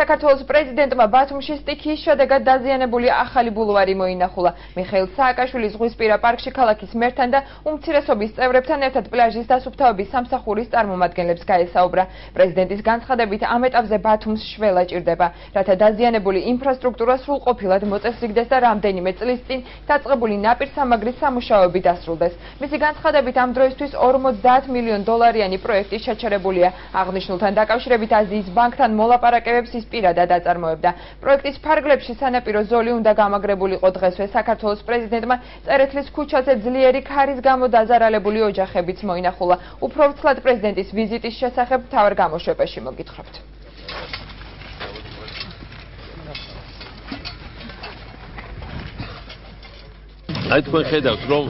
საქართველოს პრეზიდენტმა ბათუმში სტიქიის შედეგად დაზიანებული ახალი ბულვარი მოინახულა. მიხეილ სააკაშვილის ზღვისპირა პარკში ქალაქის მერთან და უმცირესობის წევრებთან ერთად პლაჟის დასუფთავების სამსახურის წარმომადგენლებს გაესაუბრა. პრეზიდენტის განცხადებით ამ ეტაპზე ბათუმს შველა ჭირდება, რათა დაზიანებული ინფრასტრუქტურა სრულყოფილად მოწესრიგდეს და რამდენიმე წლის წინ დაწყებული ნაპირსამაგრის სამუშაოები დასრულდეს. მისი განცხადებით ამ დროისთვის 50 მილიონ დოლარიანი პროექტი შეჩერებულია. აღნიშნულთან დაკავშირებით აზიის ბანკთან მოლაპარაკებებს ის პირადად აწარმოებდა. პროექტის ფარგლებში სანაპირო ზოლი უნდა გამაგრებულიყო დღესვე საქართველოს პრეზიდენტმა წერეთლის ქუჩაზე ძლიერი ქარის გამო დაზარალებული ოჯახებიც მოინახულა. უფრო ვრცლად პრეზიდენტის ვიზიტის შესახებ თავარ გამოშვებაში მოგითხრობთ. აი თქვენ ხედავთ რომ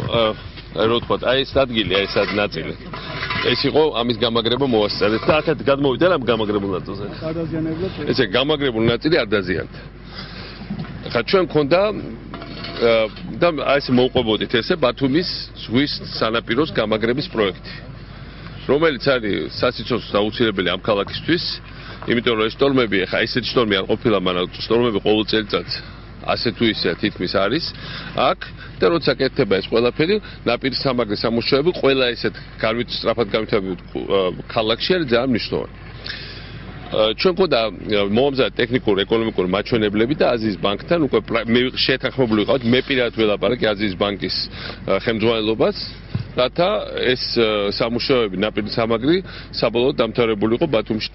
რო თქვა აი ეს ადგილი აი ეს ნაწილი ეს იყო ამის გამაგრება მოასწარეთ და ახეთ გადმოვიდა ამ გამაგრებულ ნაწილზე. ადაზიანებლად. ესე გამაგრებული ნაწილი არ დაზიანდა. ხა ჩვენ მქონდა და აი ეს მოუყვებოდით ესე ბათუმის ზღვის სანაპიროს გამაგრების პროექტი. რომელიც არის სასიცოცხლო დაუცილებელი ამ ქალაქისთვის, იმიტომ რომ ეს სტორმები ხა ესეთი სტორმი არ ყოფილა, მაგრამ სტორმები ყოველ წელიწადს ასე თუ ისე თითქმის არის აქ და როცა კეთდება ეს ყველაფერი ნაპირის სამაგრის სამუშაოები ყველა ესეთ გარვით სწრაფად გამთავები ქალაქში არის ძალიან მნიშვნელოვანი. ჩვენ ყოდა მომზად ტექნიკურ ეკონომიკურ მაჩვენებლები და აზიის ბანკთან უკვე მე შეთანხმებული ვიყავთ მე პირადად ველაპარაკე აზიის ბანკის ხელმძღვანელობას რათა ეს სამუშაოები ნაპირის სამაგრი საბოლოოდ დამთავრებულიყო ბათუმში